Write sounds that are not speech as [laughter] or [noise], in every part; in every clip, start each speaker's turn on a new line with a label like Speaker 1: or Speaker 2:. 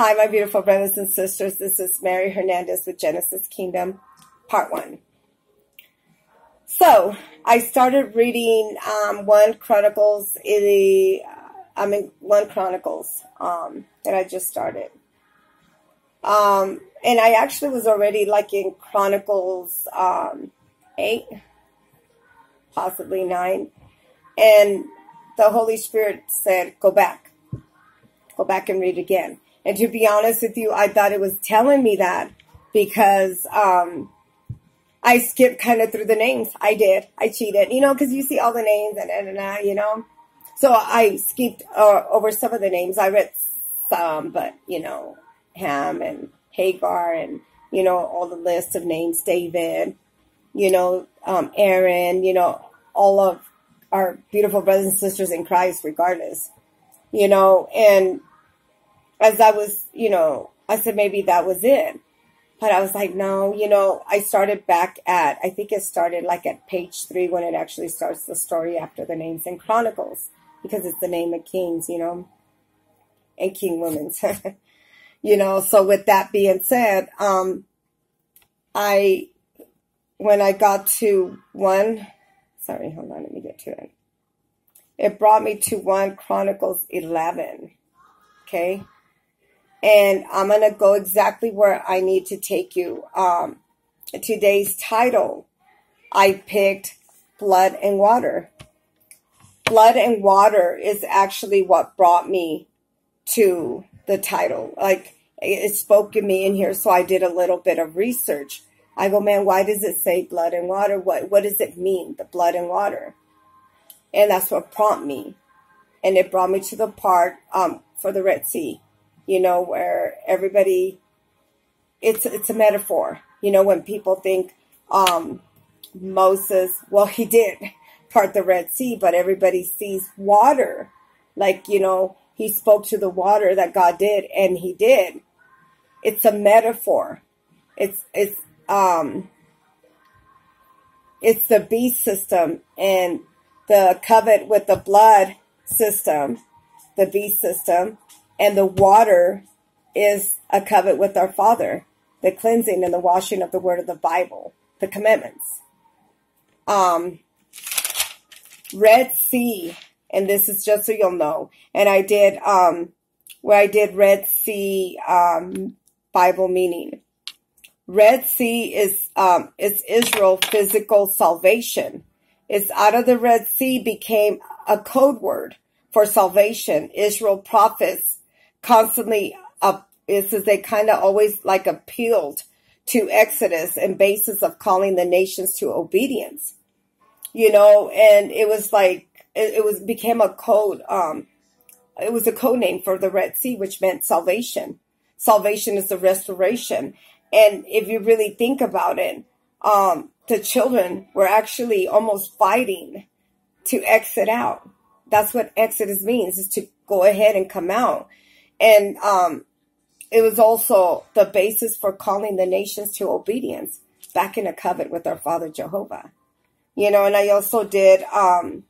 Speaker 1: Hi, my beautiful brothers and sisters. This is Mary Hernandez with Genesis Kingdom, part one. So I started reading um, one Chronicles. The I mean one Chronicles um, that I just started, um, and I actually was already like in Chronicles um, eight, possibly nine, and the Holy Spirit said, "Go back, go back and read again." And to be honest with you, I thought it was telling me that because um, I skipped kind of through the names. I did. I cheated, you know, because you see all the names and, and, and, uh, you know. So I skipped uh, over some of the names. I read some, but, you know, Ham and Hagar and, you know, all the list of names, David, you know, um, Aaron, you know, all of our beautiful brothers and sisters in Christ, regardless, you know, and as I was, you know, I said maybe that was it. But I was like, no, you know, I started back at, I think it started like at page three when it actually starts the story after the names in Chronicles, because it's the name of kings, you know, and king women's, [laughs] you know. So with that being said, um, I, when I got to one, sorry, hold on, let me get to it. It brought me to one Chronicles 11. Okay and I'm going to go exactly where I need to take you. Um, today's title, I picked Blood and Water. Blood and Water is actually what brought me to the title. Like, it spoke to me in here, so I did a little bit of research. I go, man, why does it say blood and water? What what does it mean, the blood and water? And that's what prompted me. And it brought me to the part um, for the Red Sea you know, where everybody, it's, it's a metaphor. You know, when people think, um, Moses, well, [laughs] he did part the Red Sea, but everybody sees water. Like, you know, he spoke to the water that God did, and he did. It's a metaphor. It's, it's, um, it's the beast system and the covet with the blood system, the beast system, and the water is a covenant with our Father, the cleansing and the washing of the word of the Bible, the commandments. Um, Red Sea, and this is just so you'll know, and I did, um, where I did Red Sea, um, Bible meaning. Red Sea is, um, is Israel physical salvation. It's out of the Red Sea became a code word for salvation. Israel prophets constantly up that they kind of always like appealed to Exodus and basis of calling the nations to obedience, you know, and it was like, it, it was, became a code, um, it was a code name for the Red Sea, which meant salvation. Salvation is the restoration. And if you really think about it, um, the children were actually almost fighting to exit out. That's what Exodus means, is to go ahead and come out. And um, it was also the basis for calling the nations to obedience back in a covenant with our Father Jehovah. You know, and I also did um,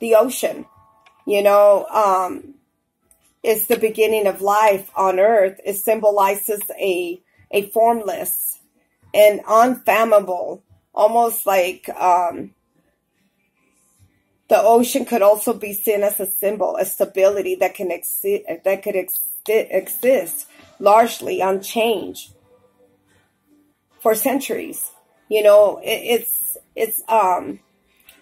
Speaker 1: the ocean. You know, um, it's the beginning of life on earth. It symbolizes a a formless and unfathomable, almost like um, the ocean could also be seen as a symbol of stability that can exist, that could ex- exist largely unchanged for centuries. You know, it, it's it's um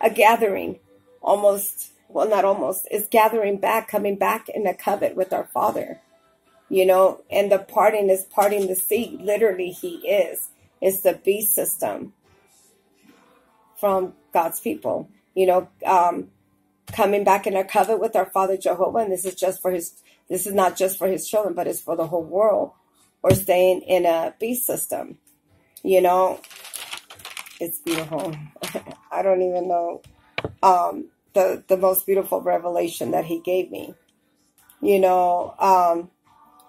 Speaker 1: a gathering, almost well, not almost. It's gathering back, coming back in a covet with our Father. You know, and the parting is parting the sea. Literally, He is. It's the beast system from God's people you know, um, coming back in a covenant with our Father Jehovah. And this is just for his, this is not just for his children, but it's for the whole world. Or staying in a beast system. You know, it's beautiful. [laughs] I don't even know um, the the most beautiful revelation that he gave me. You know, um,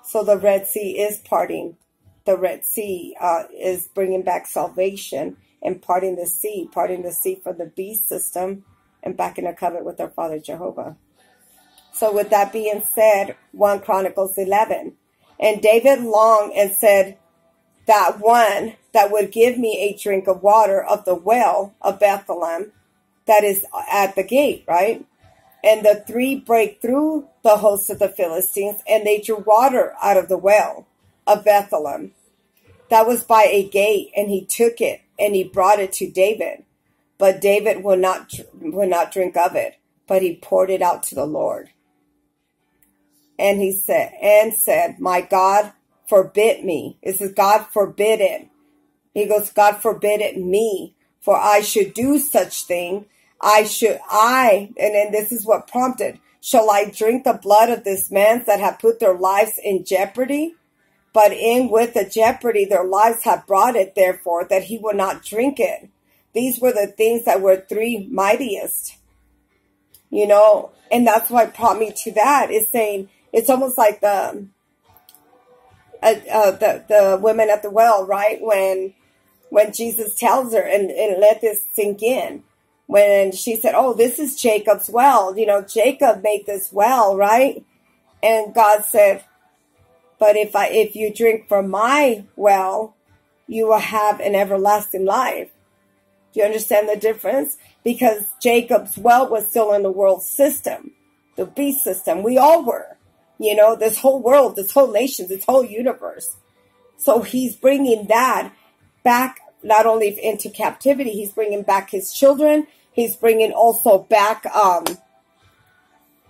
Speaker 1: so the Red Sea is parting. The Red Sea uh, is bringing back salvation and parting the sea, parting the sea for the beast system, and back in a covenant with our Father Jehovah. So with that being said, 1 Chronicles 11. And David longed and said, That one that would give me a drink of water of the well of Bethlehem, that is at the gate, right? And the three break through the host of the Philistines, and they drew water out of the well of Bethlehem. That was by a gate, and he took it and he brought it to David. But David would not would not drink of it, but he poured it out to the Lord. And he said, and said, My God forbid me. This is God forbid it. He goes, God forbid it me, for I should do such thing. I should, I, and then this is what prompted, shall I drink the blood of this man that have put their lives in jeopardy? But in with the jeopardy their lives have brought it, therefore, that he will not drink it. These were the things that were three mightiest. You know, and that's what brought me to that is saying it's almost like the uh, uh, the the women at the well, right? When when Jesus tells her and, and let this sink in. When she said, "Oh, this is Jacob's well," you know, Jacob made this well, right? And God said, "But if I if you drink from my well, you will have an everlasting life." Do you understand the difference? Because Jacob's well was still in the world system, the beast system. We all were, you know, this whole world, this whole nation, this whole universe. So he's bringing that back, not only into captivity, he's bringing back his children. He's bringing also back, um,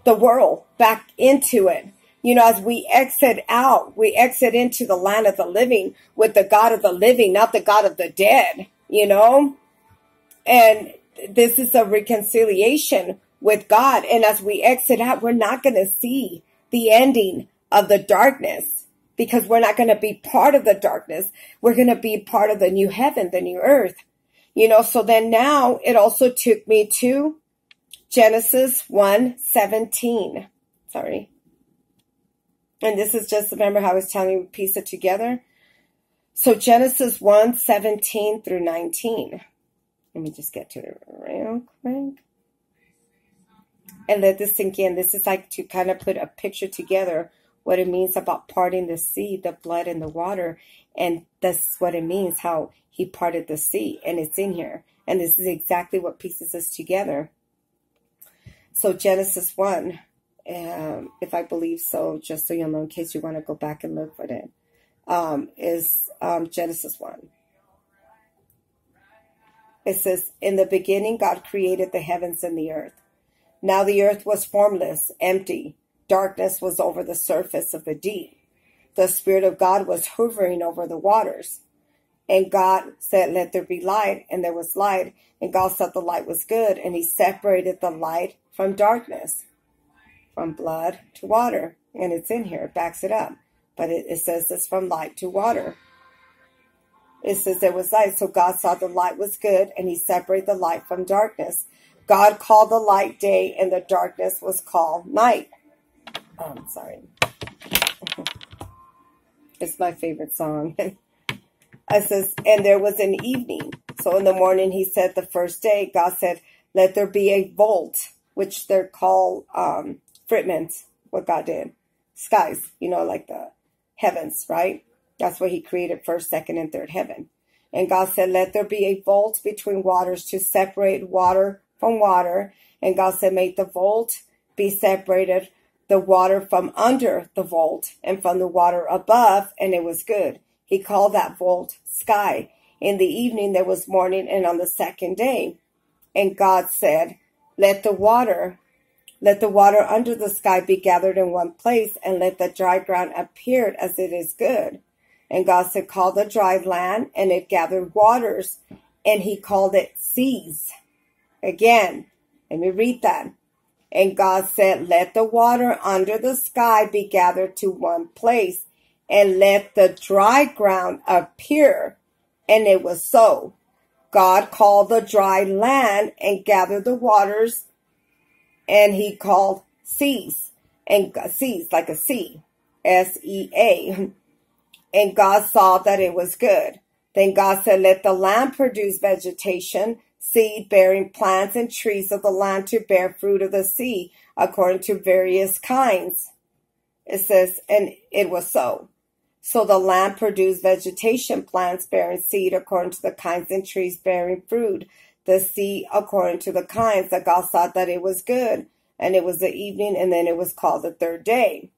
Speaker 1: the world back into it. You know, as we exit out, we exit into the land of the living with the God of the living, not the God of the dead, you know? And this is a reconciliation with God. And as we exit out, we're not going to see the ending of the darkness because we're not going to be part of the darkness. We're going to be part of the new heaven, the new earth. You know, so then now it also took me to Genesis 1 17. Sorry. And this is just, remember how I was telling you, piece it together? So Genesis 1 17 through 19. Let me just get to it real quick. And let this sink in. This is like to kind of put a picture together what it means about parting the sea, the blood and the water. And that's what it means, how he parted the sea. And it's in here. And this is exactly what pieces us together. So Genesis 1, um, if I believe so, just so you'll know in case you want to go back and look for it, um, is um, Genesis 1. It says, In the beginning, God created the heavens and the earth. Now the earth was formless, empty. Darkness was over the surface of the deep. The Spirit of God was hovering over the waters. And God said, Let there be light. And there was light. And God said the light was good. And He separated the light from darkness, from blood to water. And it's in here, it backs it up. But it, it says it's from light to water. It says there was light. So God saw the light was good and he separated the light from darkness. God called the light day and the darkness was called night. Oh, I'm sorry. [laughs] it's my favorite song. [laughs] it says, and there was an evening. So in the morning, he said the first day, God said, let there be a vault, which they're called um, firmaments, what God did. Skies, you know, like the heavens, right? That's what he created first, second, and third heaven. And God said, let there be a vault between waters to separate water from water. And God said, make the vault be separated, the water from under the vault and from the water above. And it was good. He called that vault sky. In the evening there was morning and on the second day. And God said, let the water, let the water under the sky be gathered in one place and let the dry ground appear as it is good. And God said, call the dry land, and it gathered waters, and he called it seas. Again, let me read that. And God said, let the water under the sky be gathered to one place, and let the dry ground appear. And it was so. God called the dry land and gathered the waters, and he called seas, and seas like a sea, S E A. And God saw that it was good. Then God said, let the land produce vegetation, seed bearing plants and trees of the land to bear fruit of the sea according to various kinds. It says, and it was so. So the land produced vegetation, plants bearing seed according to the kinds, and trees bearing fruit, the sea according to the kinds. That God saw that it was good. And it was the evening, and then it was called the third day.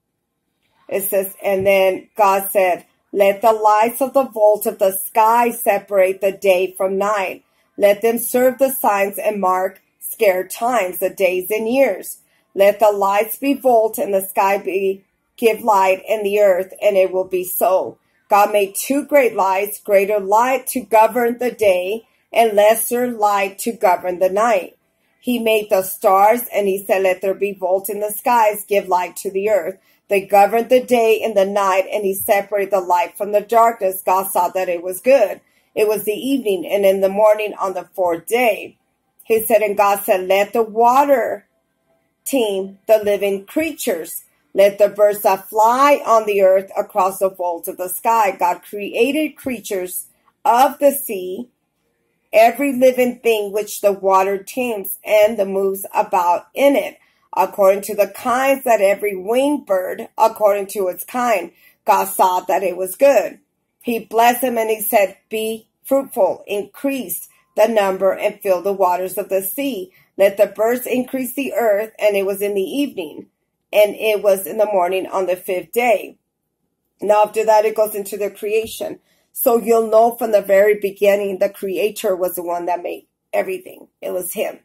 Speaker 1: It says, and then God said, Let the lights of the vault of the sky separate the day from night. Let them serve the signs and mark scared times, the days and years. Let the lights be volt and the sky be give light in the earth, and it will be so. God made two great lights, greater light to govern the day, and lesser light to govern the night. He made the stars, and he said, Let there be volt in the skies, give light to the earth. They governed the day and the night, and he separated the light from the darkness. God saw that it was good. It was the evening, and in the morning on the fourth day. He said, and God said, Let the water teem the living creatures let the birds that fly on the earth across the folds of the sky. God created creatures of the sea, every living thing which the water teems and the moves about in it, according to the kinds that every winged bird, according to its kind. God saw that it was good. He blessed him and he said, Be fruitful, increase the number and fill the waters of the sea. Let the birds increase the earth. And it was in the evening and it was in the morning on the fifth day. Now, after that, it goes into the creation. So you'll know from the very beginning, the creator was the one that made everything. It was him.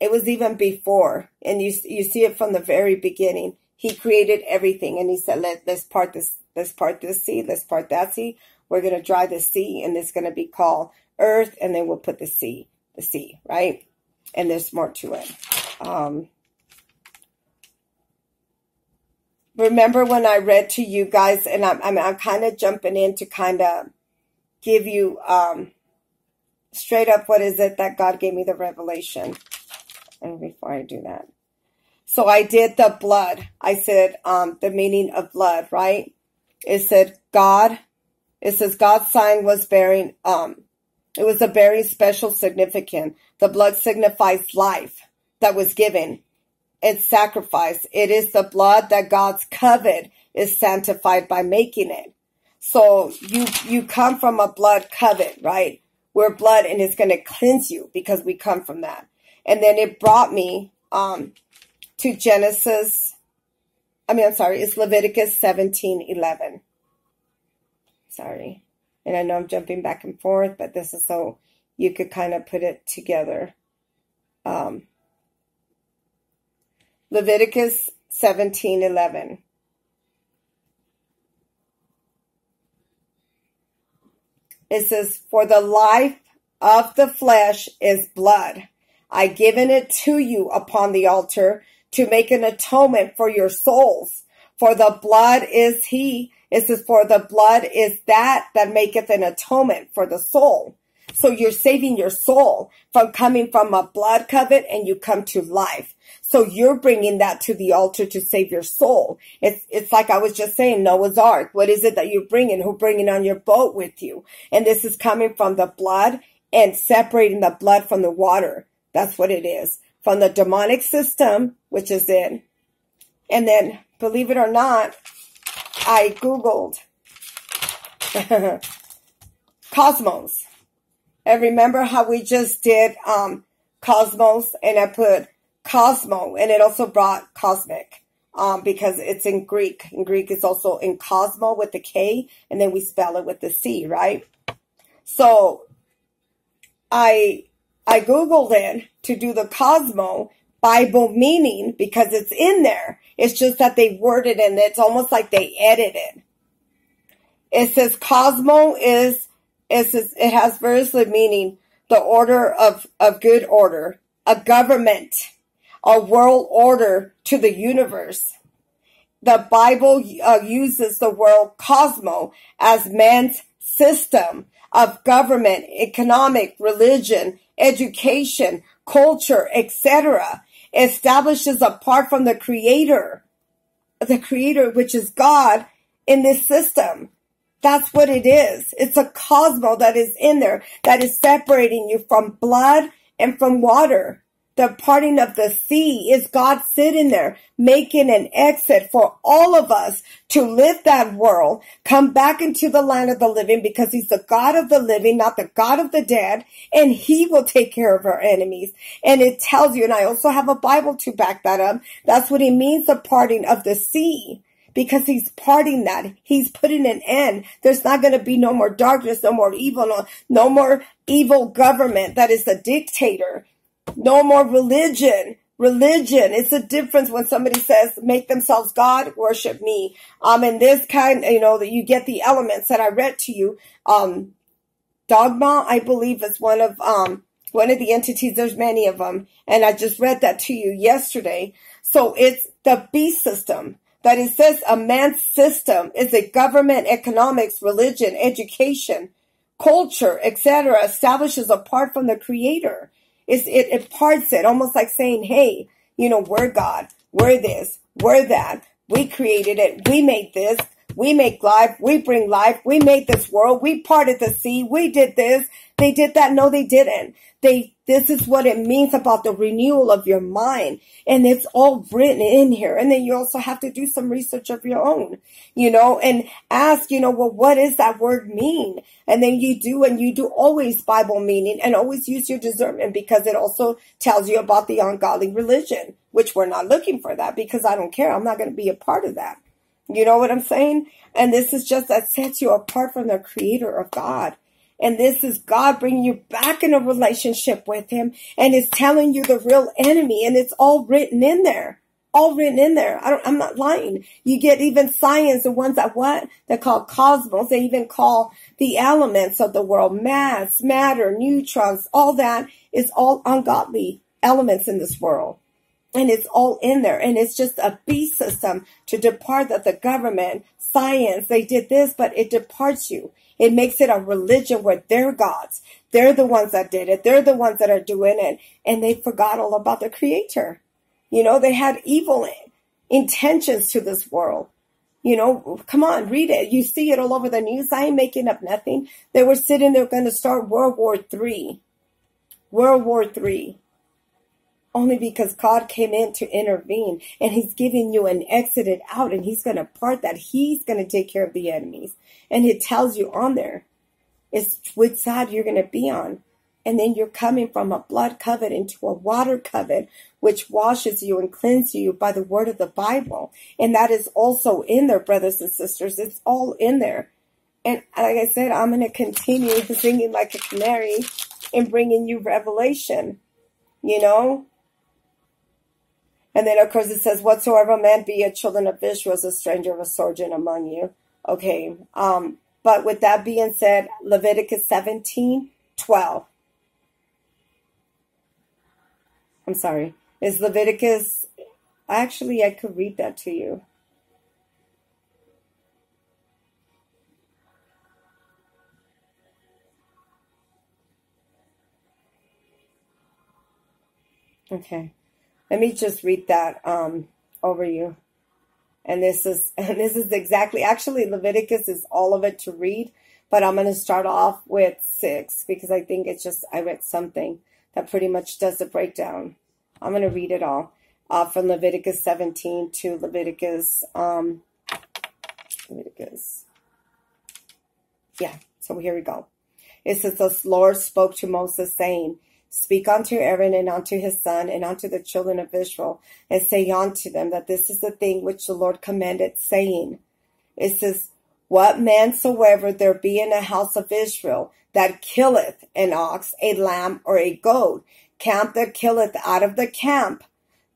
Speaker 1: It was even before. And you, you see it from the very beginning. He created everything and he said, Let, let's part this, let's part this sea, let's part that sea. We're going to dry the sea and it's going to be called earth. And then we'll put the sea, the sea, right? And there's more to it. Um, remember when I read to you guys, and I'm, I'm, I'm kind of jumping in to kind of give you um, straight up what is it that God gave me the revelation. And before I do that, so I did the blood. I said um, the meaning of blood, right? It said God. It says God's sign was bearing. Um, it was a very special significant. The blood signifies life that was given its sacrifice. It is the blood that God's covet is sanctified by making it. So you, you come from a blood covet, right? We're blood and it's going to cleanse you because we come from that. And then it brought me, um, to Genesis. I mean, I'm sorry, it's Leviticus 17, 11. Sorry. And I know I'm jumping back and forth, but this is so you could kind of put it together. Um, Leviticus 17:11 It says, For the life of the flesh is blood. I given it to you upon the altar to make an atonement for your souls. For the blood is he. It says, For the blood is that that maketh an atonement for the soul. So you're saving your soul from coming from a blood covet and you come to life. So you're bringing that to the altar to save your soul. It's, it's like I was just saying, Noah's Ark. What is it that you're bringing? Who bringing on your boat with you? And this is coming from the blood and separating the blood from the water. That's what it is. From the demonic system, which is in. And then, believe it or not, I Googled [laughs] cosmos. And remember how we just did um, cosmos and I put cosmo and it also brought cosmic um, because it's in Greek. In Greek, it's also in cosmo with the K and then we spell it with the C, right? So I, I Googled it to do the cosmo Bible meaning because it's in there. It's just that they worded it and it's almost like they edited. It says cosmo is it's, it has variously meaning the order of, of good order, a government, a world order to the universe. The Bible uh, uses the word cosmo as man's system of government, economic, religion, education, culture, etc. Establishes apart from the creator, the creator, which is God in this system. That's what it is. It's a cosmo that is in there that is separating you from blood and from water. The parting of the sea is God sitting there making an exit for all of us to live that world, come back into the land of the living because he's the God of the living, not the God of the dead, and he will take care of our enemies. And it tells you, and I also have a Bible to back that up. That's what he means, the parting of the sea because he's parting that. He's putting an end. There's not going to be no more darkness, no more evil, no, no more evil government that is a dictator. No more religion. Religion. It's a difference when somebody says, make themselves God, worship me. Um, and this kind, you know, that you get the elements that I read to you. Um, dogma, I believe is one of, um, one of the entities. There's many of them. And I just read that to you yesterday. So it's the beast system that it says a man's system is a government, economics, religion, education, culture, etc., establishes apart from the creator. It's, it, it parts it, almost like saying, hey, you know, we're God, we're this, we're that, we created it, we made this, we make life, we bring life, we made this world, we parted the sea, we did this, they did that, no, they didn't. They, this is what it means about the renewal of your mind. And it's all written in here. And then you also have to do some research of your own, you know, and ask, you know, well, what does that word mean? And then you do, and you do always Bible meaning and always use your discernment because it also tells you about the ungodly religion, which we're not looking for that because I don't care. I'm not going to be a part of that. You know what I'm saying? And this is just that sets you apart from the creator of God. And this is God bringing you back in a relationship with him and is telling you the real enemy and it's all written in there. All written in there. I don't, I'm not lying. You get even science, the ones that what? They call cosmos. They even call the elements of the world, mass, matter, neutrons, all that is all ungodly elements in this world. And it's all in there. And it's just a beast system to depart that the government, science, they did this, but it departs you. It makes it a religion where they're gods. They're the ones that did it. They're the ones that are doing it. And they forgot all about the creator. You know, they had evil intentions to this world. You know, come on, read it. You see it all over the news. I ain't making up nothing. They were sitting there going to start World War Three. World War Three only because God came in to intervene and he's giving you an exit out and he's going to part that. He's going to take care of the enemies. And it tells you on there, it's which side you're going to be on. And then you're coming from a blood covet into a water covet, which washes you and cleanses you by the word of the Bible. And that is also in there, brothers and sisters. It's all in there. And like I said, I'm going to continue [laughs] singing like a canary and bringing you revelation. You know, and then, of course, it says, whatsoever man be a children of Israel is a stranger of a sojourn among you. Okay. Um, but with that being said, Leviticus 17, 12. I'm sorry. Is Leviticus, actually, I could read that to you. Okay. Let me just read that um, over you. And this is [laughs] and this is exactly actually Leviticus is all of it to read, but I'm going to start off with six because I think it's just I read something that pretty much does the breakdown. I'm going to read it all uh, from Leviticus 17 to Leviticus um, Leviticus. Yeah, so here we go. It says the Lord spoke to Moses saying, Speak unto Aaron and unto his son and unto the children of Israel, and say unto them that this is the thing which the Lord commanded, saying, It says, What man soever there be in the house of Israel that killeth an ox, a lamb, or a goat, camp that killeth out of the camp,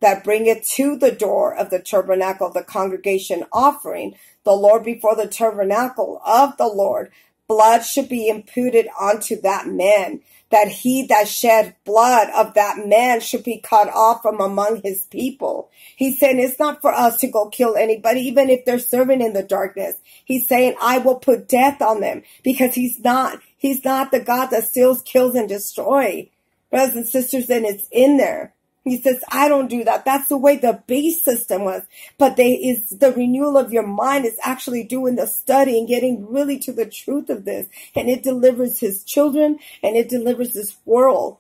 Speaker 1: that bringeth to the door of the tabernacle of the congregation offering the Lord before the tabernacle of the Lord, blood should be imputed unto that man that he that shed blood of that man should be cut off from among his people. He's saying it's not for us to go kill anybody, even if they're serving in the darkness. He's saying, I will put death on them because he's not, he's not the God that steals, kills, and destroys. Brothers and sisters, and it's in there. He says, I don't do that. That's the way the base system was. But they is the renewal of your mind is actually doing the study and getting really to the truth of this. And it delivers his children and it delivers this world.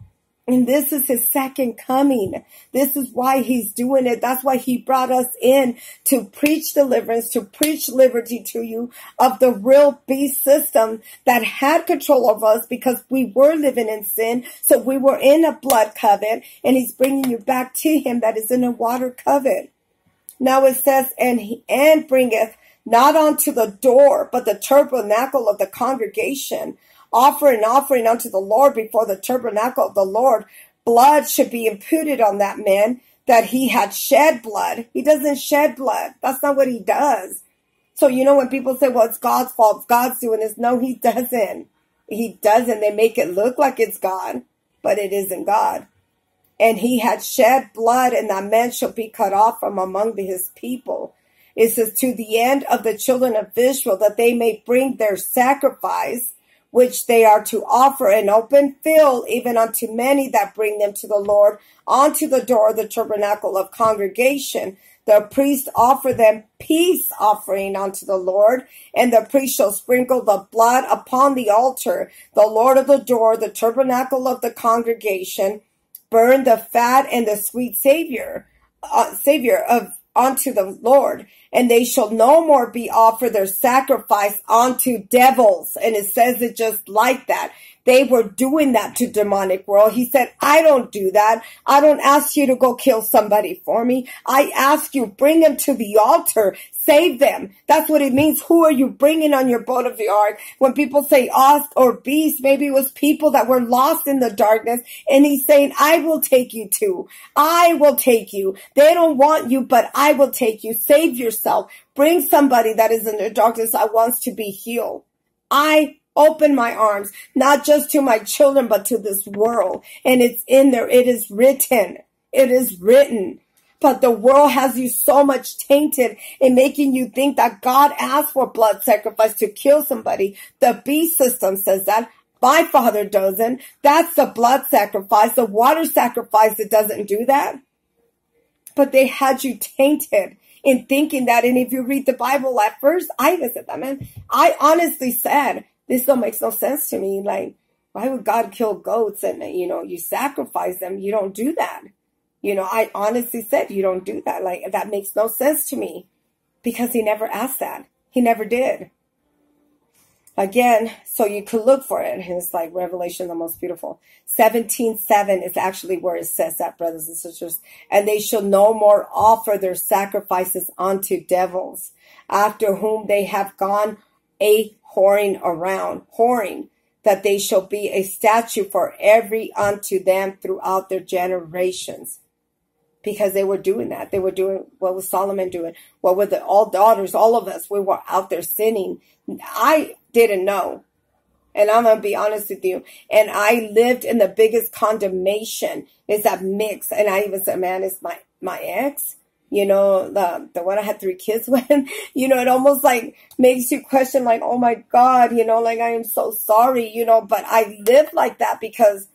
Speaker 1: And this is his second coming. This is why he's doing it. That's why he brought us in to preach deliverance, to preach liberty to you of the real beast system that had control of us because we were living in sin. So we were in a blood covenant and he's bringing you back to him that is in a water covenant. Now it says, and he, and bringeth not unto the door, but the tabernacle of the congregation offer an offering unto the Lord before the tabernacle of the Lord, blood should be imputed on that man that he had shed blood. He doesn't shed blood. That's not what he does. So, you know, when people say, well, it's God's fault, God's doing this. No, he [laughs] doesn't. He doesn't. They make it look like it's God, but it isn't God. And he had shed blood, and that man shall be cut off from among his people. It says, to the end of the children of Israel, that they may bring their sacrifice which they are to offer an open field even unto many that bring them to the Lord unto the door of the tabernacle of congregation. The priest offer them peace offering unto the Lord, and the priest shall sprinkle the blood upon the altar, the Lord of the door, the tabernacle of the congregation, burn the fat and the sweet savior, uh, savior of unto the Lord, and they shall no more be offered their sacrifice unto devils. And it says it just like that. They were doing that to demonic world. He said, I don't do that. I don't ask you to go kill somebody for me. I ask you, bring them to the altar. Save them. That's what it means. Who are you bringing on your boat of the ark? When people say us or beast, maybe it was people that were lost in the darkness. And he's saying, I will take you to. I will take you. They don't want you, but I will take you. Save yourself. Bring somebody that is in the darkness that wants to be healed. I open my arms, not just to my children, but to this world. And it's in there. It is written. It is written. But the world has you so much tainted in making you think that God asked for blood sacrifice to kill somebody. The beast system says that. My father doesn't. That's the blood sacrifice. The water sacrifice, that doesn't do that. But they had you tainted in thinking that. And if you read the Bible at first, I even said that, man. I honestly said, this don't makes no sense to me. Like, why would God kill goats and, you know, you sacrifice them? You don't do that. You know, I honestly said you don't do that. Like, that makes no sense to me because he never asked that. He never did. Again, so you could look for it. And it's like Revelation, the most beautiful. 17.7 is actually where it says that, brothers and sisters. And they shall no more offer their sacrifices unto devils, after whom they have gone a whoring around, whoring, that they shall be a statue for every unto them throughout their generations. Because they were doing that. They were doing what was Solomon doing? What were the all daughters, all of us, we were out there sinning. I didn't know. And I'm gonna be honest with you. And I lived in the biggest condemnation is that mix. And I even said, man, it's my my ex you know, the, the one I had three kids [laughs] with, you know, it almost like makes you question like, oh my God, you know, like I am so sorry, you know, but I lived like that because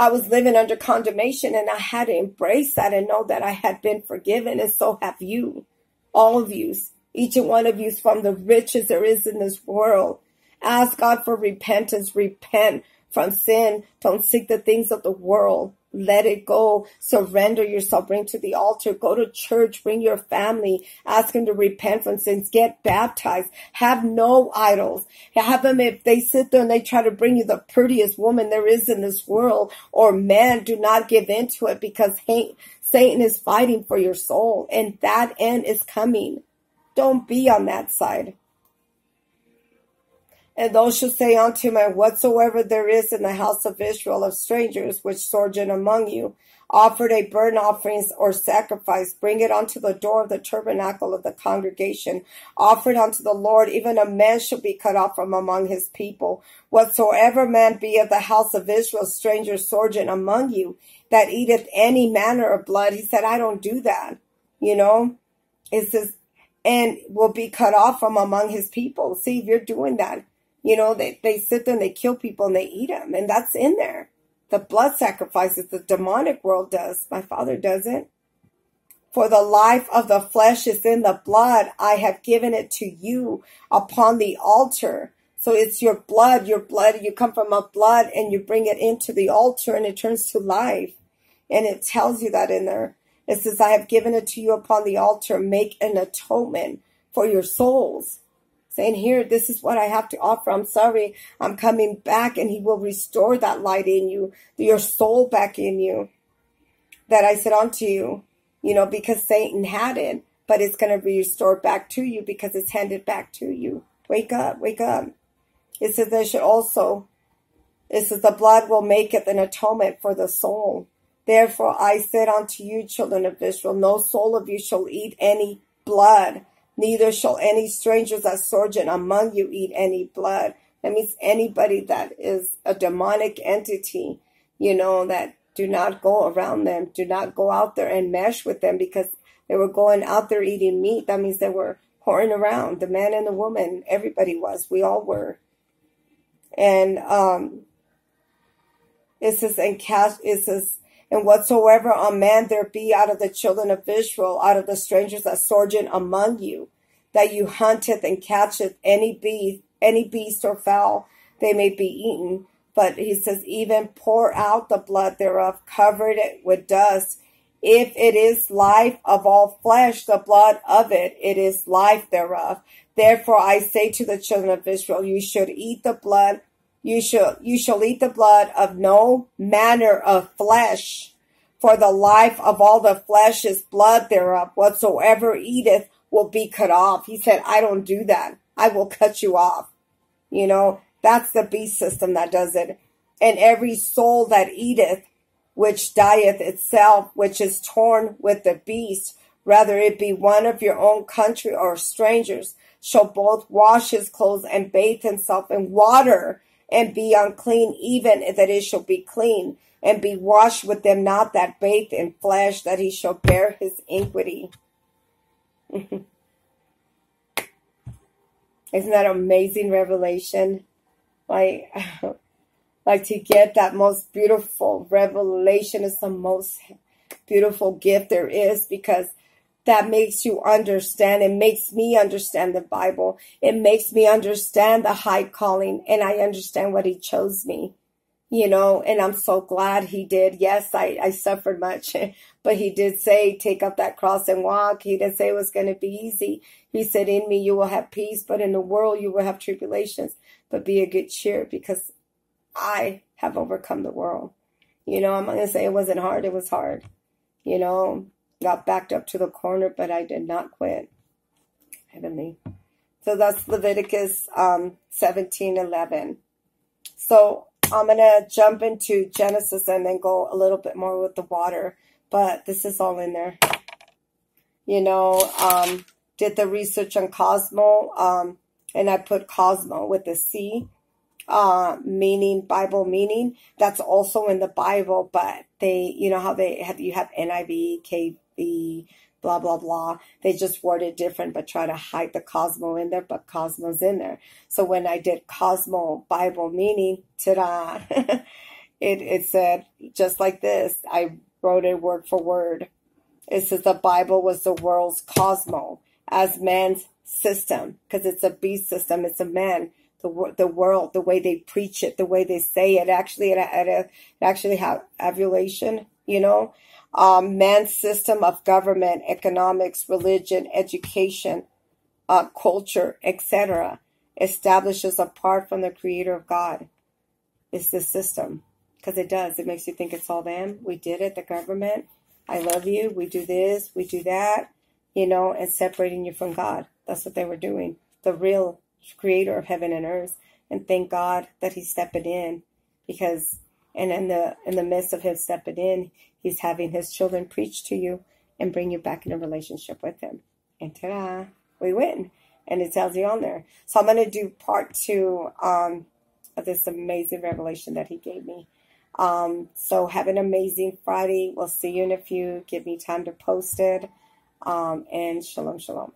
Speaker 1: I was living under condemnation and I had to embrace that and know that I had been forgiven. And so have you, all of you, each and one of you from the riches there is in this world. Ask God for repentance, repent from sin, don't seek the things of the world let it go. Surrender yourself. Bring to the altar. Go to church. Bring your family. Ask them to repent from sins. Get baptized. Have no idols. Have them if they sit there and they try to bring you the prettiest woman there is in this world or man, do not give in to it because hate, Satan is fighting for your soul and that end is coming. Don't be on that side. And those shall say unto me, Whatsoever there is in the house of Israel of strangers which sojourn among you, offered a burnt offerings or sacrifice, bring it unto the door of the tabernacle of the congregation, offered unto the Lord, even a man shall be cut off from among his people. Whatsoever man be of the house of Israel, stranger sojourn among you, that eateth any manner of blood. He said, I don't do that. You know, it says, and will be cut off from among his people. See, if you're doing that, you know, they, they sit there and they kill people and they eat them. And that's in there. The blood sacrifices the demonic world does. My father doesn't. For the life of the flesh is in the blood. I have given it to you upon the altar. So it's your blood, your blood, you come from a blood and you bring it into the altar and it turns to life. And it tells you that in there. It says, I have given it to you upon the altar. Make an atonement for your souls. Saying, here, this is what I have to offer. I'm sorry. I'm coming back and he will restore that light in you, your soul back in you that I said unto you, you know, because Satan had it, but it's going to be restored back to you because it's handed back to you. Wake up, wake up. It says there should also, it says the blood will make it an atonement for the soul. Therefore I said unto you, children of Israel, no soul of you shall eat any blood, neither shall any stranger that sojourn among you eat any blood. That means anybody that is a demonic entity, you know, that do not go around them. Do not go out there and mesh with them because they were going out there eating meat. That means they were whoring around. The man and the woman, everybody was. We all were. And um, it says, and cast, it says, and whatsoever a man there be out of the children of Israel, out of the strangers that sojourn among you, that you hunteth and catcheth any beast, any beast or fowl, they may be eaten. But he says, even pour out the blood thereof, cover it with dust. If it is life of all flesh, the blood of it, it is life thereof. Therefore I say to the children of Israel, you should eat the blood you shall, you shall eat the blood of no manner of flesh, for the life of all the flesh is blood thereof. Whatsoever eateth will be cut off. He said, I don't do that. I will cut you off. You know, that's the beast system that does it. And every soul that eateth, which dieth itself, which is torn with the beast, whether it be one of your own country or strangers, shall both wash his clothes and bathe himself in water and be unclean, even that it shall be clean, and be washed with them not that bathe in flesh, that he shall bear his iniquity. [laughs] Isn't that amazing revelation? Like, [laughs] like to get that most beautiful revelation is the most beautiful gift there is because that makes you understand. It makes me understand the Bible. It makes me understand the high calling and I understand what he chose me, you know, and I'm so glad he did. Yes, I, I suffered much, [laughs] but he did say, take up that cross and walk. He didn't say it was going to be easy. He said, in me, you will have peace, but in the world, you will have tribulations, but be a good cheer because I have overcome the world. You know, I'm not going to say it wasn't hard. It was hard, you know, got backed up to the corner, but I did not quit. Heavenly. So that's Leviticus um, 17, 11. So I'm going to jump into Genesis and then go a little bit more with the water, but this is all in there. You know, um, did the research on Cosmo, um, and I put Cosmo with a C uh, meaning, Bible meaning. That's also in the Bible, but they, you know how they have, you have NIV, KB, blah, blah, blah. They just word it different, but try to hide the Cosmo in there, but Cosmo's in there. So when I did Cosmo Bible meaning, ta-da, [laughs] it, it said just like this. I wrote it word for word. It says the Bible was the world's cosmo as man's system because it's a beast system. It's a man the the world, the way they preach it, the way they say it. Actually, it, it, it actually have ovulation. You know, um, man's system of government, economics, religion, education, uh, culture, etc., establishes apart from the Creator of God. It's the system because it does. It makes you think it's all them. We did it. The government. I love you. We do this. We do that. You know, and separating you from God. That's what they were doing. The real creator of heaven and earth. And thank God that he's stepping in because and in the in the midst of him stepping in, he's having his children preach to you and bring you back in a relationship with him. And ta-da, we win. And it tells you on there. So I'm going to do part two um, of this amazing revelation that he gave me. Um, so have an amazing Friday. We'll see you in a few. Give me time to post it. Um, and shalom, shalom.